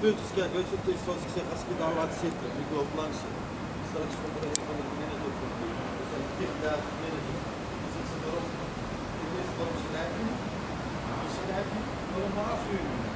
punt is, kijk, weet je, het is zoals ik zeg, als ik je daar laat zitten en ik loop langs je, straks komt er een van de manager op de Er zijn 10.000 managers. Dan zit ze erop. De eerste waarom schrijf je? Dan schrijf je normaal vuur.